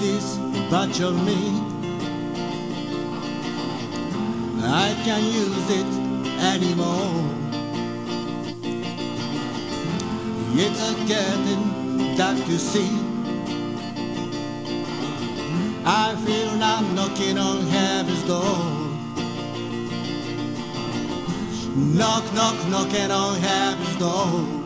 this bunch of me. I can't use it anymore. It's getting dark to see. I feel I'm knocking on heaven's door. Knock, knock, knocking on heaven's door.